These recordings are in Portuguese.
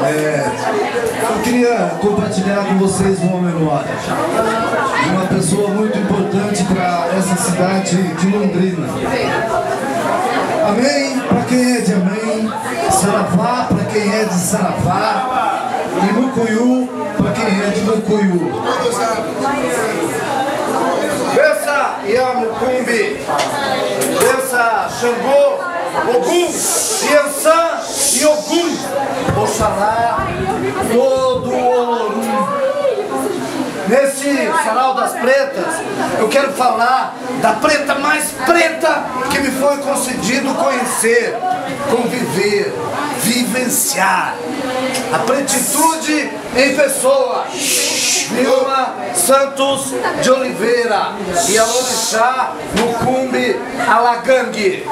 É, eu queria compartilhar com vocês uma memória de uma pessoa muito importante para essa cidade de Londrina. Amém para quem é de Amém, Saravá para quem é de Saravá e Mucuyu para quem é de Mucuyu. Pensa Yamukumbi, pensa Xangô, Ogum, Ogum, Oxalá, todo Olorum. Nesse sarau das pretas, eu quero falar da preta mais preta que me foi concedido conhecer, conviver, vivenciar. A pretitude em pessoa. Vilma Santos de Oliveira e a Orixá Mucumbi Alagangue.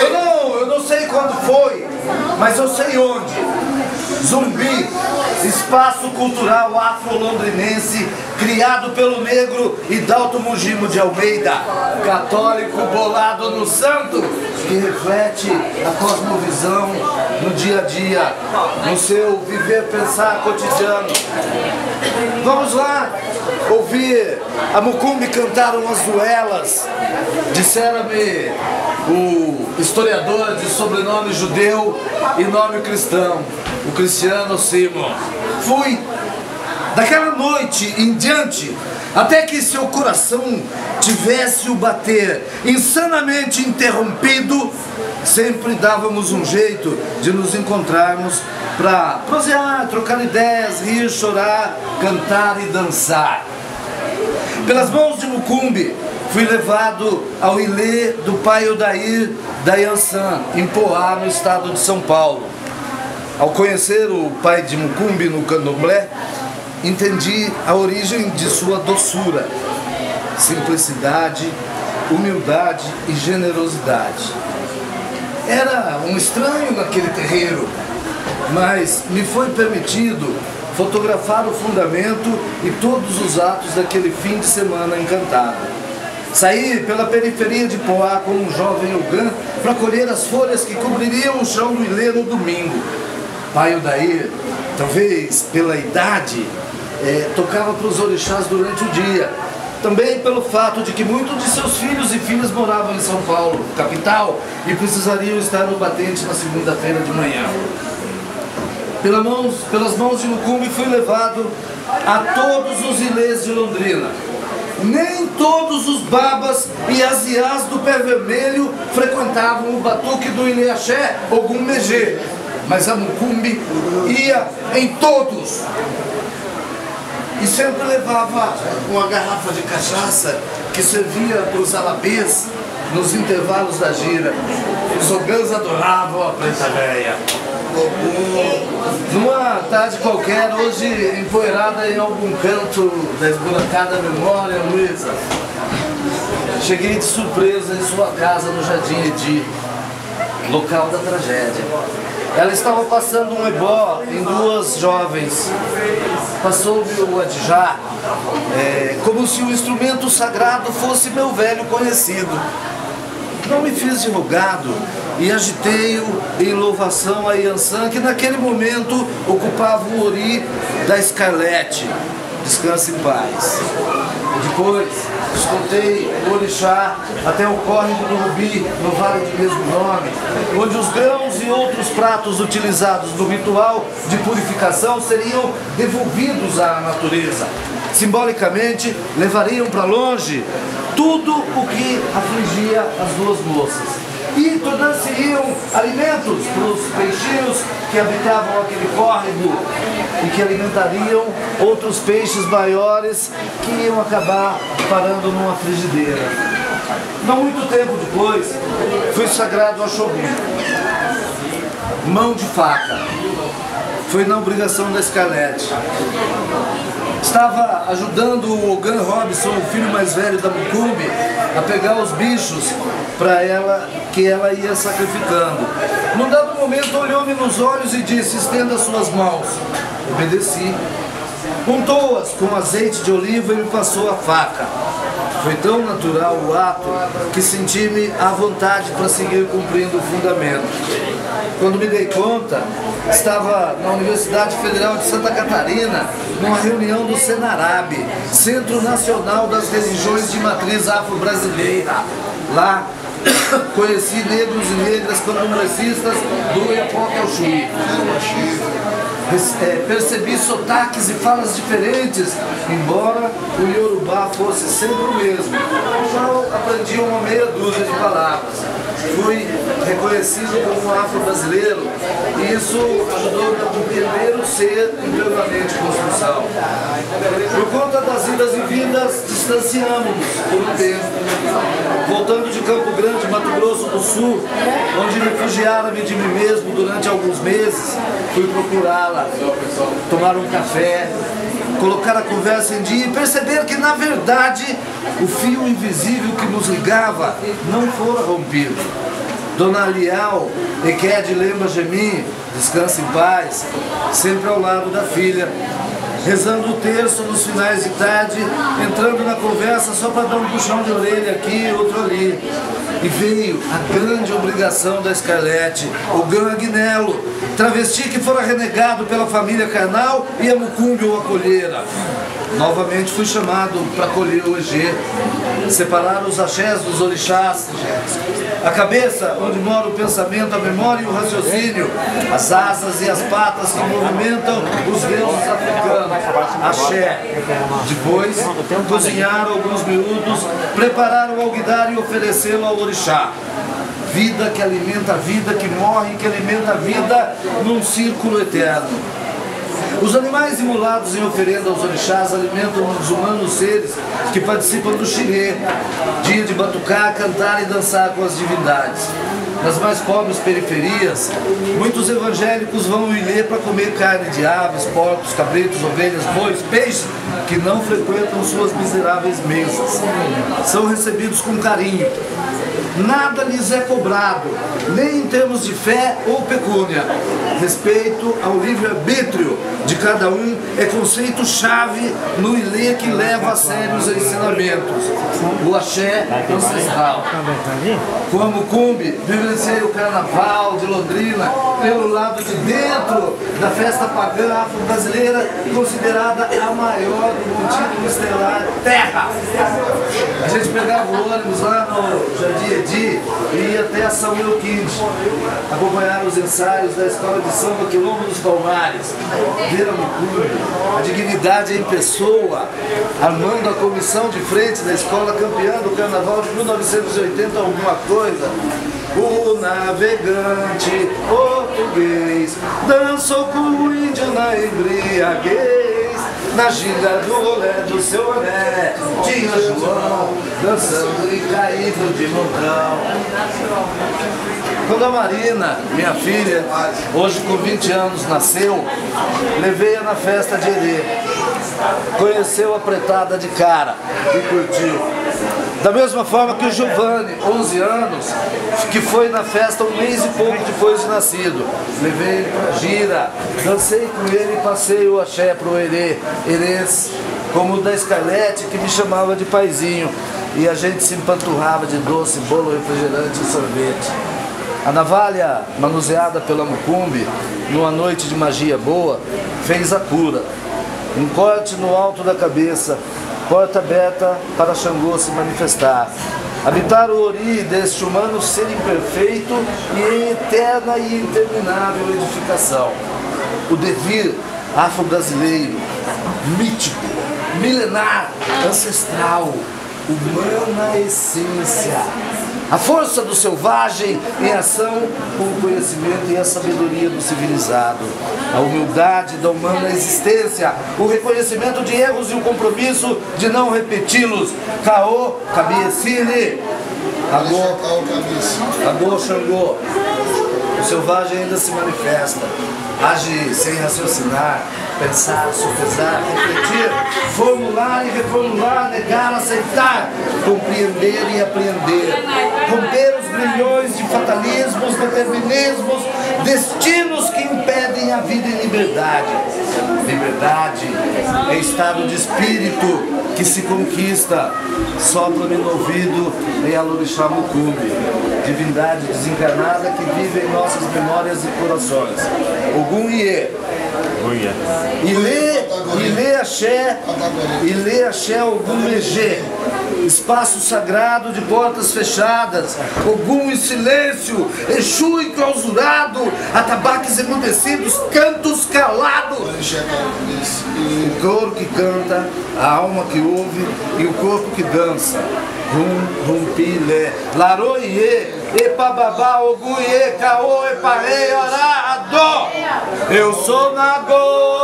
Eu não, não sei quando foi, mas eu sei onde. Zumbi, espaço cultural afro-londrinense criado pelo negro Hidalto Mugimo de Almeida, católico bolado no santo, que reflete a cosmovisão no dia a dia, no seu viver, pensar cotidiano. Vamos lá ouvir a Mucumbi cantar umas duelas, disseram-me o historiador de sobrenome judeu e nome cristão, o Cristiano Simon. Fui daquela noite em diante, até que seu coração tivesse o bater insanamente interrompido, sempre dávamos um jeito de nos encontrarmos para prosear, trocar ideias, rir, chorar, cantar e dançar. Pelas mãos de Mucumbi, fui levado ao Ilê do pai Odair da Yansan, em Poá, no estado de São Paulo. Ao conhecer o pai de Mucumbi no candomblé, entendi a origem de sua doçura, simplicidade, humildade e generosidade. Era um estranho naquele terreiro, mas me foi permitido fotografar o fundamento e todos os atos daquele fim de semana encantado. Saí pela periferia de Poá como um jovem Ogã para colher as folhas que cobririam o chão do Ilê no domingo. Pai Odair, talvez pela idade, é, tocava para os orixás durante o dia. Também pelo fato de que muitos de seus filhos e filhas moravam em São Paulo, capital, e precisariam estar no batente na segunda-feira de manhã. Pela mãos, pelas mãos de Mucumbi fui levado a todos os ilês de Londrina. Nem todos os babas e asiás do pé vermelho frequentavam o batuque do Ileaxé ou Gumegê, mas a Mucumbi ia em todos. E sempre levava uma garrafa de cachaça que servia para os alabês nos intervalos da gira. Os ogãs adoravam a preta véia. Numa tarde qualquer, hoje empoeirada em algum canto da esburacada memória, Luísa, cheguei de surpresa em sua casa no Jardim Edi, local da tragédia. Ela estava passando um ebó em duas jovens. Passou-me o adjá, é, como se o instrumento sagrado fosse meu velho conhecido. Não me fiz de e agitei-o em louvação a Yansan, que naquele momento ocupava o ori da Scarlett. Descanse em paz. Depois, escutei o orixá até o córrego do Rubi, no vale de mesmo nome, onde os grãos e outros pratos utilizados no ritual de purificação seriam devolvidos à natureza. Simbolicamente, levariam para longe tudo o que afligia as duas moças e tornar-se-iam alimentos para os peixinhos que habitavam aquele córrego e que alimentariam outros peixes maiores que iam acabar parando numa frigideira. Não muito tempo depois, fui sagrado a Shogun. Mão de faca. Foi na obrigação da Scarlett. Estava ajudando o Ogan Robson, o filho mais velho da Mucumbi, a pegar os bichos para ela que ela ia sacrificando. Num dado momento olhou-me nos olhos e disse: "Estenda suas mãos". Obedeci. Untou-as com azeite de oliva e me passou a faca. Foi tão natural o ato que senti-me à vontade para seguir cumprindo o fundamento. Quando me dei conta, estava na Universidade Federal de Santa Catarina, numa reunião do Senarab, Centro Nacional das Religiões de Matriz Afro-Brasileira. Lá, conheci negros e negras candomblessistas do Iapoque ao Chuí é, percebi sotaques e falas diferentes, embora o Yorubá fosse sempre o mesmo. Então aprendi uma meia dúzia de palavras. Fui reconhecido como um afro-brasileiro e isso ajudou a compreender o ser em permanente construção. Por conta das idas e vindas, distanciamos-nos por um tempo. Voltando de Campo Grande, Mato Grosso do Sul, onde refugiara-me de mim mesmo durante alguns meses, fui procurá-la, tomar um café, colocar a conversa em dia e perceber que, na verdade, o fio invisível que nos ligava não fora rompido. Dona Lial, Equed Lembra Gemim, descansa em paz, sempre ao lado da filha, rezando o terço nos finais de tarde, entrando na conversa só para dar um puxão de orelha aqui e outro ali. E veio a grande obrigação da Scarlett, o Gangnelo, travesti que fora renegado pela família carnal e a Mucumbi o acolhera. Novamente fui chamado para colher o EG, separar os axés dos orixás, a cabeça onde mora o pensamento, a memória e o raciocínio, as asas e as patas que movimentam os deuses africanos, axé. Depois, cozinhar alguns miúdos, preparar o alguidar e oferecê-lo ao orixá vida que alimenta a vida, que morre, que alimenta a vida num círculo eterno. Os animais imolados em oferenda aos orixás alimentam os humanos seres que participam do xirê, dia de batucar, cantar e dançar com as divindades. Nas mais pobres periferias, muitos evangélicos vão ilê para comer carne de aves, porcos, cabritos, ovelhas, bois, peixes, que não frequentam suas miseráveis mesas. São recebidos com carinho, nada lhes é cobrado, nem em termos de fé ou pecúnia. Respeito ao livre-arbítrio de cada um é conceito-chave no ilê que leva a sério os ensinamentos. O axé ancestral. Como Cumbi, vivenciei o carnaval de Londrina pelo lado de dentro da festa pagã afro-brasileira, considerada a maior do título estelar Terra. A gente pegava o ônibus lá no Jardim Edi e até a São Leoquinde, acompanhar os ensaios da escola de samba Quilombo dos Palmares, ver a dignidade em pessoa, armando a comissão de frente da escola campeã do carnaval de 1980 alguma coisa. O navegante português dançou com o índio na embriaguez. Na ginga do rolé do seu olé Tinha João dançando e caído de montão. Quando a Marina, minha filha, hoje com 20 anos nasceu. Levei-a na festa de Herê Conheceu a pretada de cara. E curtiu da mesma forma que o Giovanni, 11 anos, que foi na festa um mês e pouco depois de nascido. Levei ele para gira, dancei com ele e passei o axé para o Herê, Herês, como o da Scarlett, que me chamava de paizinho. E a gente se empanturrava de doce, bolo, refrigerante e sorvete. A navalha, manuseada pela Mucumbi, numa noite de magia boa, fez a cura. Um corte no alto da cabeça, porta aberta para Xangô se manifestar. Habitar o Ori deste humano ser imperfeito e em eterna e interminável edificação. O devir afro-brasileiro, mítico, milenar, ancestral, humana essência. A força do selvagem em ação com o conhecimento e a sabedoria do civilizado. A humildade da humana existência, o reconhecimento de erros e o compromisso de não repeti-los. Caô, Cabiecine, Agô, Agô, Xangô. O selvagem ainda se manifesta, age sem raciocinar, pensar, sofisar, refletir, formular e reformular, negar, aceitar, compreender e apreender, romper os grilhões de fatalismos, determinismos, destinos que impedem a vida em liberdade. Liberdade é estado de espírito que se conquista. Sopra-me no ouvido em Alorixá divindade desencarnada que vive em nossas memórias e corações. Ogum Iê. Ilê, Ilê Axé, Ilê Axé Ogum Megê. Espaço sagrado de portas fechadas, Ogum em silêncio, Exu enclausurado, atabaques emudecidos, cantos calados. O couro que canta, a alma que ouve e o corpo que dança. Rum, rum, pilé, laroiê, epababá, oguiê, caô, eparei, orá, adó. Eu sou Nagô.